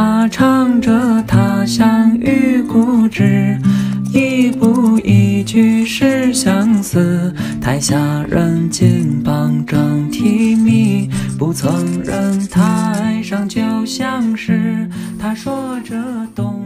他唱着他乡遇故知，一步一句是相思。台下人紧绷正提密，不曾认台上就相识。他说着东。